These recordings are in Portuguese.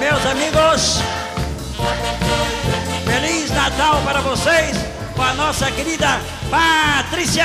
Meus amigos, Feliz Natal para vocês com a nossa querida Patrícia!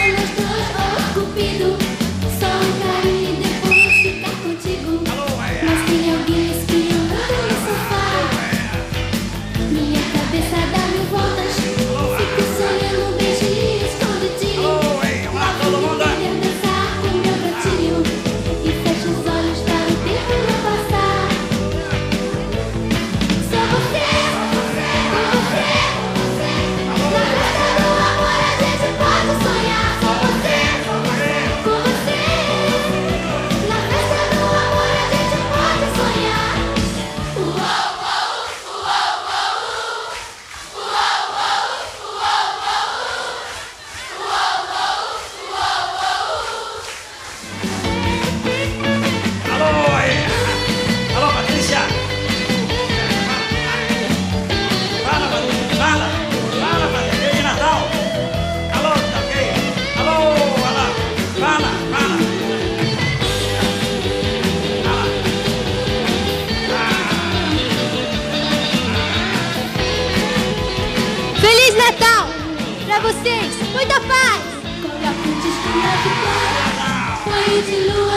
Natal. Pra vocês, muita paz. Coloca de luz.